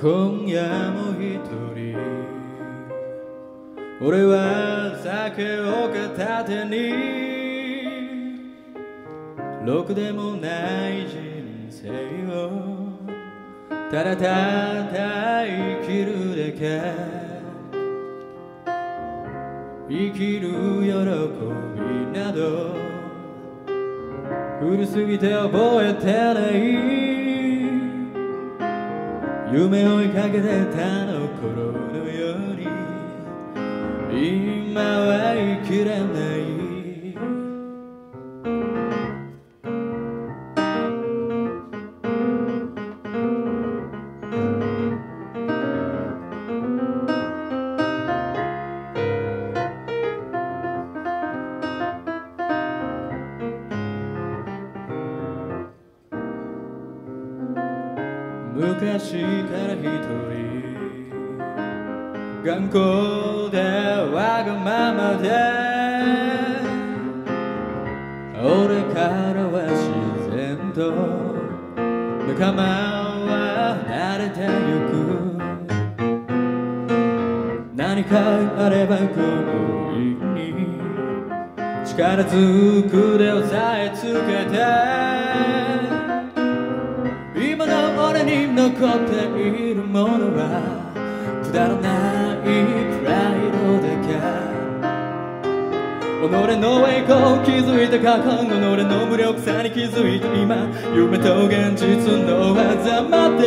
今夜も一人。俺は酒を片手に。ろくでもない人生を。ただただ生きるだけ。生きる喜びなど。古すぎて覚えてない。夢追いかけてたの頃のように。今は生きれない。昔から一人頑固でわがままで俺からは自然と仲間は慣れてゆく。何かあれば強引に力ずくで押さえつけて。残っているものはくだらないプライドだけ。己の栄光気づいた過去己の無力さに気づいた今夢と現実の狭間で。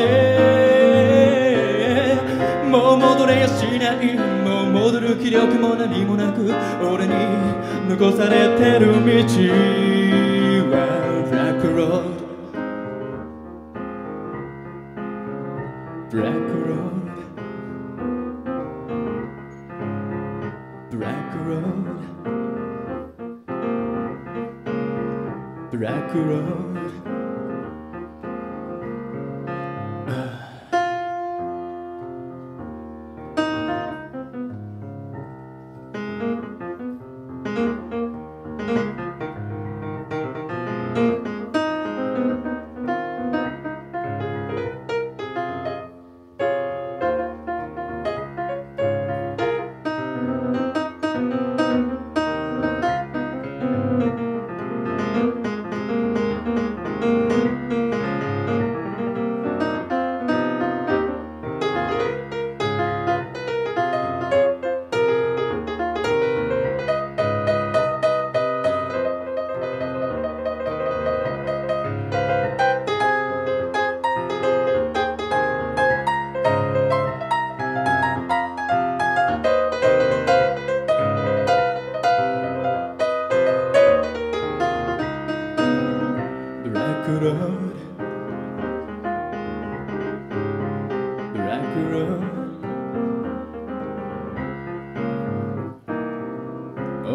もう戻れやしない。もう戻る気力も何もなく俺に残されてる道はブラックロード Black Road Black Road Black Road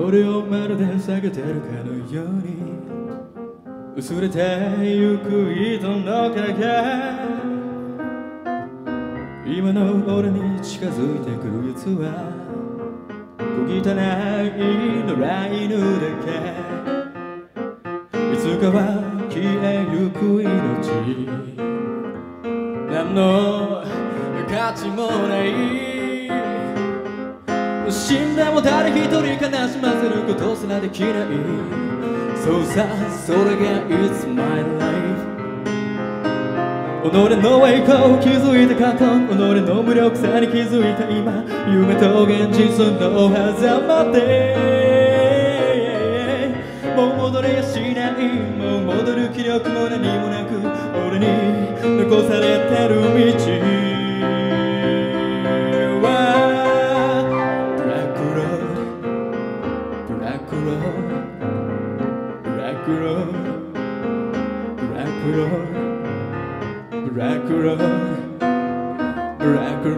俺をまるで避けてるかのように。薄れてゆく糸の影今の俺に近づいてくるやつは小汚い野良犬だけ。いつかは消えゆく命。何の価値もない。死んでも誰一人悲しませる。ことすらで。きないそうさそれが It's my life 己の栄光を気づいた過去己の無力さに気づいた今夢と現実の狭間で。もう戻れやしないもう戻る。気力も何もなく俺に残されてる。道ブラックロードブラック